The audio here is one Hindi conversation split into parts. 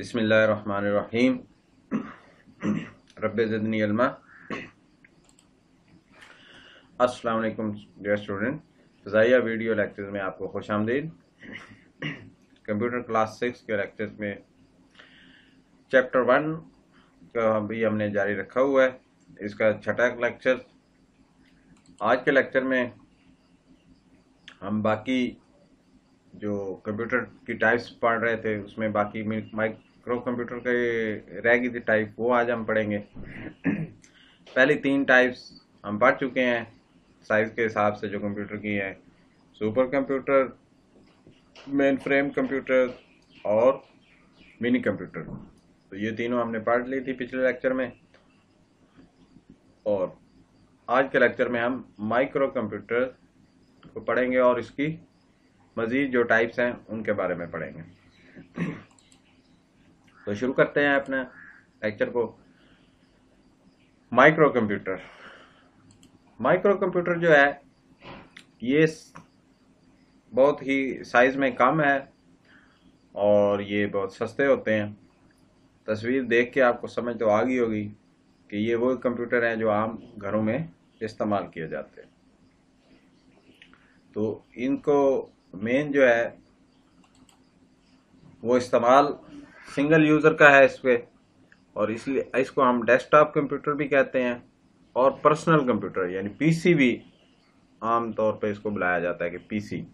बिस्मिल्लाहिर्रहमानिर्रहीम। रब ज़िदनी इल्मा। अस्सलाम वालेकुम dear student. Fazaia video lectures में आपको खुश आमदीद। कंप्यूटर क्लास सिक्स के लेक्चर्स में चैप्टर वन का भी हमने जारी रखा हुआ है। इसका छठा लेक्चर। आज के लेक्चर में हम बाकी जो कंप्यूटर की टाइप्स पढ़ रहे थे, उसमें बाकी माइक्रो कंप्यूटर के रह गई थी टाइप वो आज हम पढ़ेंगे। पहली तीन टाइप्स हम पढ़ चुके हैं साइज़ के हिसाब से जो कंप्यूटर की है। Super computer mainframe computer और मिनी कंप्यूटर तो ये तीनों हमने पढ़ ली थी पिछले लेक्चर में। और आज के लेक्चर में हम माइक्रो कंप्यूटर को पढ़ेंगे और इसकी मज़ीद जो टाइप्स हैं, उनके बारे में पढ़ेंगे। तो शुरू करते हैं अपने लेक्चर को। माइक्रो कंप्यूटर माइक्रो कंप्यूटर जो है, ये बहुत ही साइज़ में कम है और ये बहुत सस्ते होते हैं। तस्वीर देख के आपको समझ तो आ गई होगी कि ये वो कंप्यूटर हैं जो आम घरों में इस्तेमाल किए जाते हैं। तो इनको मेन जो है, वो इस्तेमाल सिंगल यूज़र का है इस पर और इसलिए इसको हम डेस्कटॉप कंप्यूटर भी कहते हैं और पर्सनल कंप्यूटर, यानी पीसी भी आम तौर इसको बुलाया जाता है कि पीसी।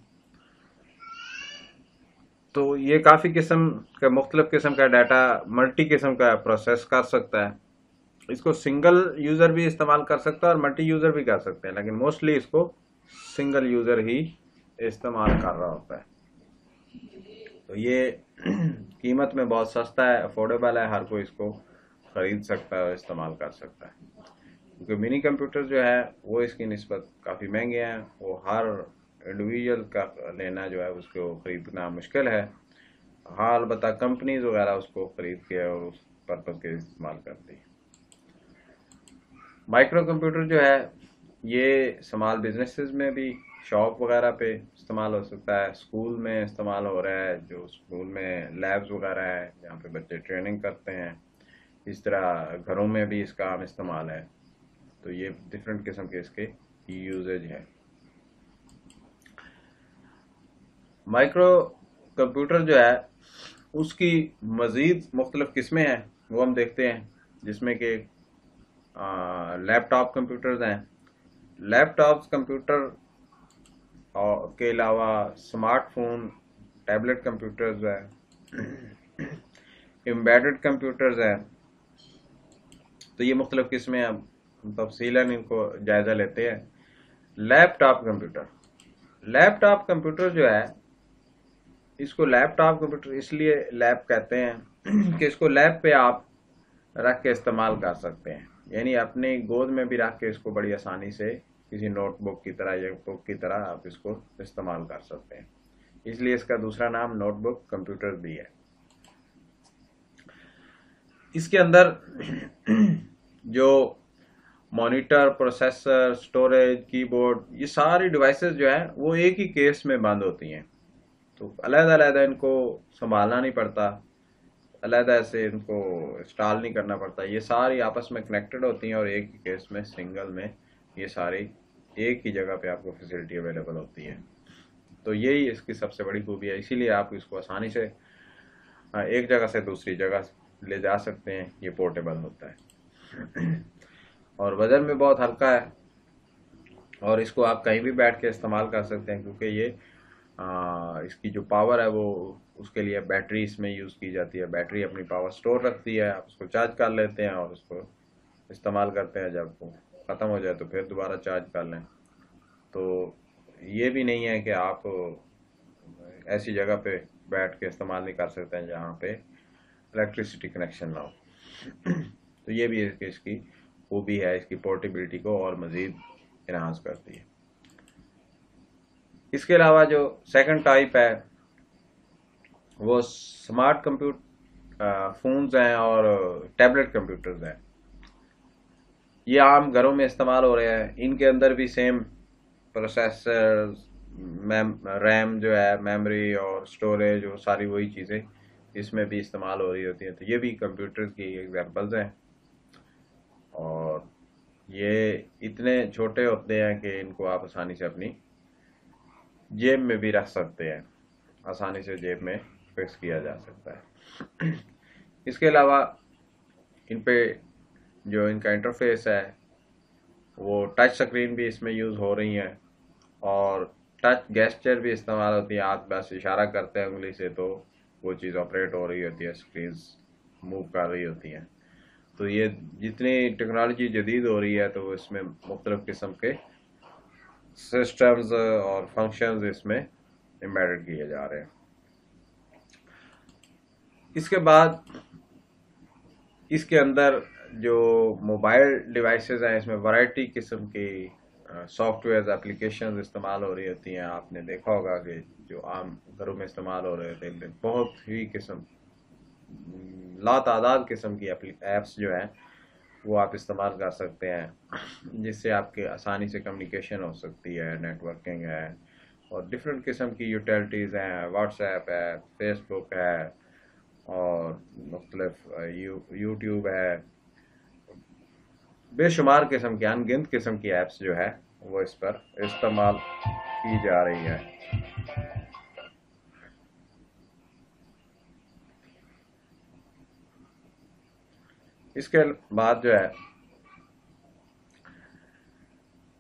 तो ये काफ़ी किस्म का, मुख्तलिफ़ किस्म का डाटा, मल्टी किस्म का प्रोसेस कर सकता है। इसको सिंगल यूज़र भी इस्तेमाल कर सकता है और मल्टी यूज़र भी कर सकते हैं, लेकिन मोस्टली इसको सिंगल यूज़र ही इस्तेमाल कर रहा होता है। तो ये कीमत में बहुत सस्ता है अफोर्डेबल है, हर कोई इसको ख़रीद सकता है और इस्तेमाल कर सकता है। क्योंकि मिनी कंप्यूटर जो है, वो इसकी नस्बत काफ़ी महँगे हैं, वो हर इंडिविजुअल का लेना जो है, उसको ख़रीदना मुश्किल है। हाँ अलबत् कंपनीज़ वगैरह उसको ख़रीद के और उस पर्पज़ के इस्तेमाल करती है। माइक्रो कंप्यूटर जो है, ये स्मॉल बिजनेसेस में भी शॉप वगैरह पे इस्तेमाल हो सकता है स्कूल में इस्तेमाल हो रहा है, जो स्कूल में लैब्स वगैरह है, जहाँ पे बच्चे ट्रेनिंग करते हैं। इस तरह घरों में भी इसका आम इस्तेमाल है। तो ये डिफरेंट किस्म के इसके यूजेज है। माइक्रो कंप्यूटर जो है, उसकी मज़ीद मुख्तलिफ़ किस्में हैं, वो हम देखते हैं, जिसमें कि लैपटॉप कंप्यूटर्स हैं। लैपटॉप्स कंप्यूटर और के अलावा स्मार्टफ़ोन टैबलेट कंप्यूटर्स है एम्बेडेड कंप्यूटर्स है। तो ये मुख्तलिफ़ किस्में अब तफसीला इनको जायज़ा लेते हैं। लैपटॉप कंप्यूटर लैपटॉप कंप्यूटर जो है इसको लैपटॉप कंप्यूटर इसलिए लैब कहते हैं कि इसको लैब पे आप रख के इस्तेमाल कर सकते हैं। यानी अपनी गोद में भी रख के इसको बड़ी आसानी से किसी नोटबुक की तरह या बुक की तरह आप इसको इस्तेमाल कर सकते हैं। इसलिए इसका दूसरा नाम नोटबुक कंप्यूटर भी है। इसके अंदर जो मॉनिटर प्रोसेसर स्टोरेज कीबोर्ड ये सारी डिवाइसेस जो है, वो एक ही केस में बंद होती हैं। तो अलग अलग इनको संभालना नहीं पड़ता अलहदा से इनको इंस्टॉल नहीं करना पड़ता। ये सारी आपस में कनेक्टेड होती हैं और एक ही केस में सिंगल में ये सारी एक ही जगह पे आपको फैसिलिटी अवेलेबल होती है। तो यही इसकी सबसे बड़ी खूबी है। इसीलिए आप इसको आसानी से एक जगह से दूसरी जगह ले जा सकते हैं। ये पोर्टेबल होता है। और वज़न में बहुत हल्का है। और इसको आप कहीं भी बैठ के इस्तेमाल कर सकते हैं क्योंकि ये आ, इसकी जो पावर है वो उसके लिए बैटरी इसमें यूज़ की जाती है। बैटरी अपनी पावर स्टोर रखती है। आप उसको चार्ज कर लेते हैं और उसको इस्तेमाल करते हैं जब ख़त्म हो जाए तो फिर दोबारा चार्ज कर लें। तो ये भी नहीं है कि आप ऐसी जगह पे बैठ के इस्तेमाल नहीं कर सकते हैं जहाँ पे इलेक्ट्रिसिटी कनेक्शन ना हो। तो ये भी इसकी, वो भी है, इसकी पोर्टेबिलिटी को और मज़ीद इन्हांस करती है। इसके अलावा जो सेकंड टाइप है, वो स्मार्ट कंप्यूटर फ़ोन्स हैं और टैबलेट कंप्यूटर्स हैं। ये आम घरों में इस्तेमाल हो रहे हैं। इनके अंदर भी सेम प्रोसेसर मैम रैम जो है मेमोरी और स्टोरेज वो सारी वही चीज़ें इसमें भी इस्तेमाल हो रही होती हैं। तो ये भी कंप्यूटर की एग्जांपल्स हैं। और ये इतने छोटे होते हैं कि इनको आप आसानी से अपनी जेब में भी रख सकते हैं। आसानी से जेब में फिक्स किया जा सकता है। इसके अलावा इन पे जो इनका इंटरफेस है, वो टच स्क्रीन भी इसमें यूज़ हो रही है और टच गेस्चर भी इस्तेमाल होती है। आप बस इशारा करते हैं उंगली से तो वो चीज़ ऑपरेट हो रही होती है स्क्रीन मूव कर रही होती हैं। तो ये जितनी टेक्नोलॉजी जदीद हो रही है तो इसमें मुख्तलिफ़ किस्म के सिस्टम्स और फ़ंक्शंस इसमें एम्बेडेड किए जा रहे हैं। इसके बाद इसके अंदर जो मोबाइल डिवाइसेस हैं, इसमें वैरायटी किस्म की सॉफ्टवेयर एप्लीकेशन इस्तेमाल हो रही होती हैं। आपने देखा होगा कि जो आम घरों में इस्तेमाल हो रहे थे बहुत ही किस्म ला तादाद किस्म की एप्स जो हैं, वो आप इस्तेमाल कर सकते हैं, जिससे आपके आसानी से कम्युनिकेशन हो सकती है नेटवर्किंग है, और डिफरेंट किस्म की यूटिलिटीज़ हैं। व्हाट्सएप है फेसबुक है, और मुख्तलिफ़ यूट्यूब है बेशुमार किस्म की, अनगिनत किस्म की ऐप्स जो है, वो इस पर इस्तेमाल की जा रही है। इसके बाद जो है,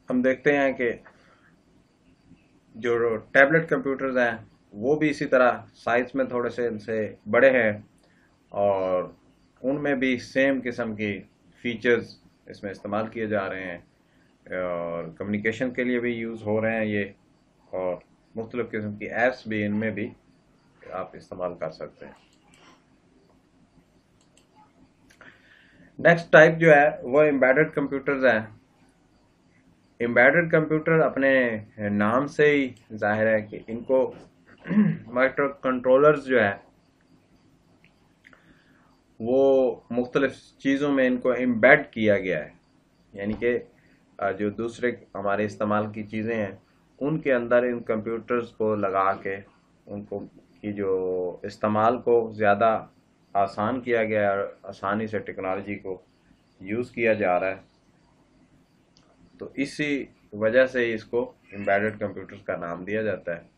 हम देखते हैं कि जो टैबलेट कंप्यूटर्स हैं, वो भी इसी तरह साइज़ में थोड़े से इनसे बड़े हैं और उनमें भी सेम किस्म की फीचर्स इसमें इस्तेमाल किए जा रहे हैं। और कम्युनिकेशन के लिए भी यूज़ हो रहे हैं ये। और मुख्तलिफ़ किस्म की ऐप्स भी इनमें भी आप इस्तेमाल कर सकते हैं। नेक्स्ट टाइप जो है, वो एम्बेडेड कंप्यूटर्स हैं। एम्बेडेड कंप्यूटर अपने नाम से ही ज़ाहिर है कि इनको माइक्रो कंट्रोलर्स जो है वो मुख्तलिफ़ चीज़ों में इनको एम्बेड किया गया है। यानी कि जो दूसरे हमारे इस्तेमाल की चीज़ें हैं, उनके अंदर इन कंप्यूटर्स को लगा के, उनको, की जो इस्तेमाल को ज़्यादा आसान किया गया है और आसानी से टेक्नोलॉजी को यूज़ किया जा रहा है। तो इसी वजह से इसको एम्बेडेड कंप्यूटर्स का नाम दिया जाता है।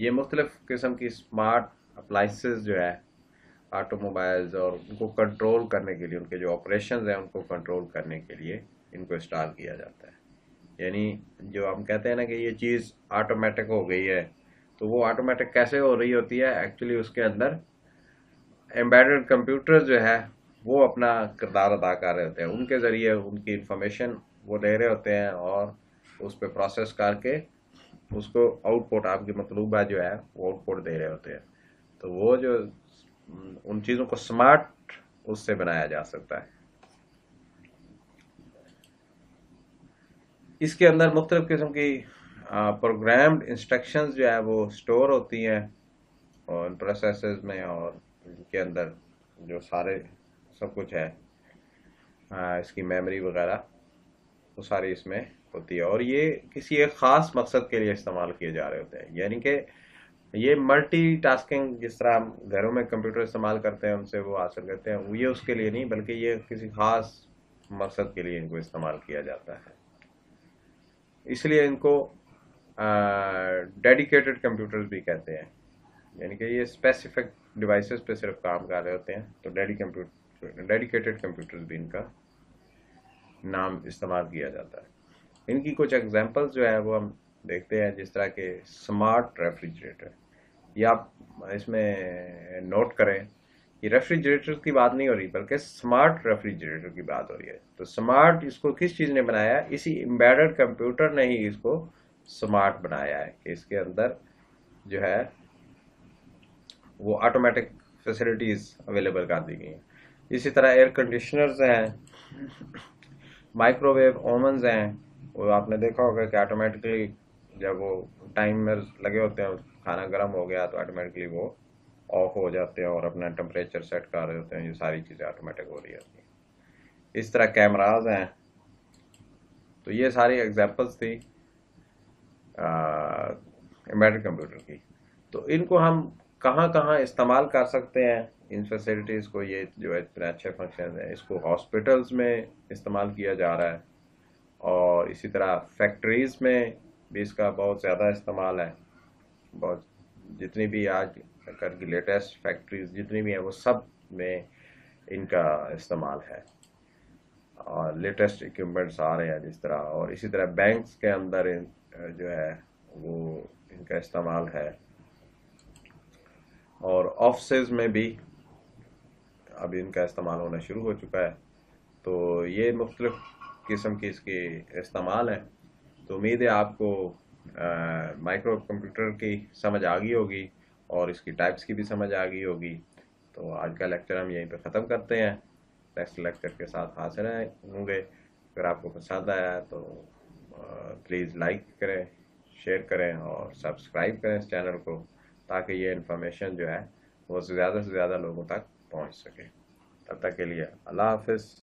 ये मुख्तलिफ़ किस्म की स्मार्ट अप्लाइंसेस जो है ऑटोमोबाइल्स और उनको कंट्रोल करने के लिए, उनके जो ऑपरेशन हैं, उनको कंट्रोल करने के लिए इनको इंस्टॉल किया जाता है। यानी जो हम कहते हैं ना कि ये चीज़ ऑटोमेटिक हो गई है तो वो ऑटोमेटिक कैसे हो रही होती है? एक्चुअली उसके अंदर एम्बेडेड कंप्यूटर जो है, वो अपना किरदार अदा कर रहे होते हैं। उनके ज़रिए उनकी इंफॉर्मेशन वो ले रहे होते हैं और उस पर प्रोसेस करके उसको आउटपुट आपकी मतलूबा जो है, वो आउटपुट दे रहे होते हैं। तो वो जो उन चीज़ों को स्मार्ट उससे बनाया जा सकता है। इसके अंदर मुख्तलिफ़ किस्म की प्रोग्राम्ड इंस्ट्रक्शंस जो है वो स्टोर होती हैं और प्रोसेस में और इनके अंदर जो सारे सब कुछ है आ, इसकी मेमोरी वगैरह वो सारी इसमें होती है। और ये किसी एक ख़ास मकसद के लिए इस्तेमाल किए जा रहे होते हैं। यानी कि ये मल्टी टास्किंग जिस तरह हम घरों में कंप्यूटर इस्तेमाल करते हैं, उनसे वो हासिल करते हैं, ये उसके लिए नहीं, बल्कि ये किसी ख़ास मकसद के लिए इनको इस्तेमाल किया जाता है। इसलिए इनको डेडिकेटेड कंप्यूटर्स भी कहते हैं। यानी कि ये स्पेसिफिक डिवाइसेस पे सिर्फ़ काम कर रहे होते हैं तो डेडी कंप्यूटर डेडिकेटेड कंप्यूटर्स भी इनका नाम इस्तेमाल किया जाता है। इनकी कुछ एग्जांपल्स जो है, वो हम देखते हैं जिस तरह के स्मार्ट रेफ्रिजरेटर या आप इसमें नोट करें कि रेफ्रिजरेटर की बात नहीं हो रही, बल्कि स्मार्ट रेफ्रिजरेटर की बात हो रही है। तो स्मार्ट इसको किस चीज़ ने बनाया? इसी एम्बेडेड कंप्यूटर ने ही इसको स्मार्ट बनाया है कि इसके अंदर जो है, वो ऑटोमेटिक फैसिलिटीज़ अवेलेबल कर दी गई हैं। इसी तरह एयर कंडीशनर्स हैं माइक्रोवेव ओवंस हैं। वो आपने देखा होगा कि ऑटोमेटिकली जब वो टाइमर लगे होते हैं खाना गर्म हो गया तो ऑटोमेटिकली वो ऑफ़ हो जाते हैं और अपना टेम्परेचर सेट कर होते हैं, ये सारी चीज़ें ऑटोमेटिक हो रही होती हैं। इस तरह कैमराज हैं। तो ये सारी एग्जाम्पल्स थी एम्बेडेड कंप्यूटर की। तो इनको हम कहाँ कहाँ इस्तेमाल कर सकते हैं? इन फैसिलिटीज़ को ये जो है इतने अच्छे फ़ंक्शन है। इसको हॉस्पिटल्स में इस्तेमाल किया जा रहा है। और इसी तरह फैक्ट्रीज़ में भी इसका बहुत ज़्यादा इस्तेमाल है। बहुत जितनी भी आज कर की लेटेस्ट फैक्ट्रीज जितनी भी हैं, वो सब में इनका इस्तेमाल है। और लेटेस्ट इक्विपमेंट्स आ रहे हैं जिस तरह, और इसी तरह बैंक्स के अंदर जो है, वो इनका इस्तेमाल है। और ऑफ़िस में भी अभी इनका इस्तेमाल होना शुरू हो चुका है। तो ये मुख्तलिफ़ किस्म की इसकी इस्तेमाल है। तो उम्मीद है आपको माइक्रो कंप्यूटर की समझ आ गई होगी और इसकी टाइप्स की भी समझ आ गई होगी। तो आज का लेक्चर हम यहीं पर ख़त्म करते हैं। नेक्स्ट लेक्चर के साथ हाजिर होंगे। अगर आपको पसंद आया तो प्लीज़ लाइक करें शेयर करें और सब्सक्राइब करें इस चैनल को, ताकि ये इन्फॉर्मेशन जो है, वो ज़्यादा से ज़्यादा लोगों तक पहुँच सके। तब तक के लिए अल्लाह हाफिज़।